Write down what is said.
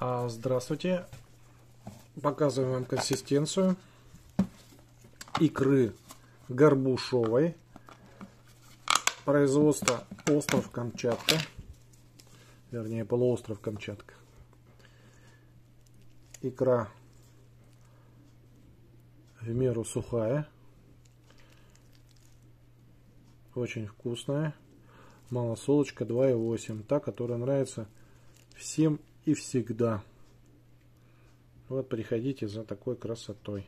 А, здравствуйте. Показываем вам консистенцию икры горбушовой. Производство остров Камчатка. Вернее, полуостров Камчатка. Икра в меру сухая. Очень вкусная. Малосолочка 2,8. Та, которая нравится всем и всегда. Вот приходите за такой красотой.